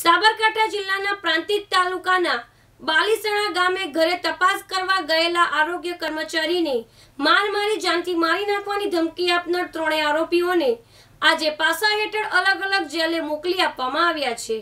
સાબરકાંઠા જિલ્લાના પ્રાંતિજ તાલુકાના બાલીસણા ગામે ઘરે તપાસ કરવા ગયેલા આરોગ્ય કર્મચારીને માર મારી જાનથી મારી નાખવાની ધમકી આપનાર ત્રણેય આરોપીઓને આજે પાસા હેઠળ અલગ અલગ જેલે મોકલી આપવામાં આવ્યા છે.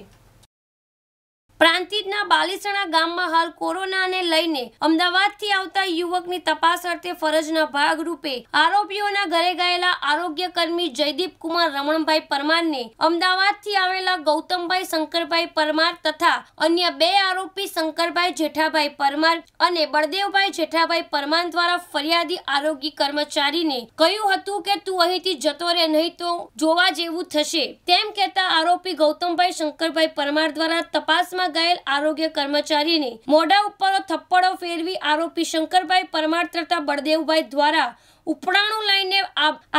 પ્રાંતિજના બાલીસણા ગામમાં હાલ કોરોનાને લઈને અમદાવાદથી આવતા યુવકની તપાસ અર્થે ફરજના ભાગરૂપે આરોપીઓના ઘરે ગયેલા આરોગ્ય કર્મી જયદીપ કુમાર રમણભાઈ પરમારને અમદાવાદથી આવેલા ગૌતમભાઈ શંકરભાઈ પરમાર તથા અન્ય બે આરોપી શંકરભાઈ જેઠાભાઈ પરમાર અને બળદેવભાઈ જેઠાભાઈ પરમાર દ્વારા ફરિયાદી આરોગ્ય કર્મચારીને કહ્યું હતું કે તું અહીંથી જતો રહે, નહીં તો જોવા જેવું થશે. તેમ કહેતા આરોપી ગૌતમભાઈ શંકરભાઈ પરમાર દ્વારા તપાસમાં ગયેલ આરોગ્ય કર્મચારીને મોઢા ઉપર થપ્પડો ફેરવી આરોપી શંકરભાઈ પરમાર તથા બળદેવભાઈ દ્વારા ઉપડાણું લઈને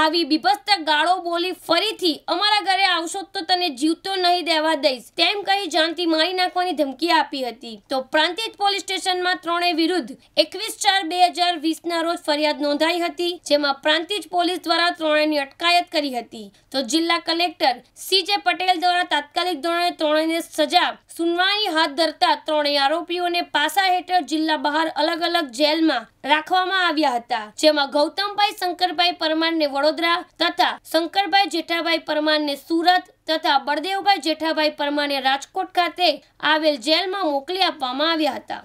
આવી બીભત્સ ગાળો બોલી ફરીથી અમારા ઘરે આવશો તો તને જીવતો નહીં દેવા દઈશ. તેમ કહી જાનથી મારી નાખવાની ધમકી આપી હતી. તો પ્રાંતિજ પોલીસ સ્ટેશનમાં ત્રણેય વિરુદ્ધ એકવીસ ચાર બે હજાર વીસના રોજ ફરિયાદ નોંધાઈ હતી, જેમાં પ્રાંતિજ પોલીસ દ્વારા ત્રણેયની અટકાયત કરી હતી. તો જિલ્લા કલેક્ટર સી જે પટેલ દ્વારા તાત્કાલિક ધોરણે ત્રણેયને સજા સુનવાણી હાથ ધરતા ત્રણેય આરોપીઓને પાસા હેઠળ જિલ્લા બહાર અલગ અલગ જેલમાં રાખવામાં આવ્યા હતા, જેમાં ગૌતમભાઈ શંકરભાઈ પરમારને વડોદરા તથા શંકરભાઈ જેઠાભાઈ પરમારને સુરત તથા બળદેવભાઈ જેઠાભાઈ પરમારને રાજકોટ ખાતે આવેલ જેલમાં મોકલી આપવામાં આવ્યા હતા.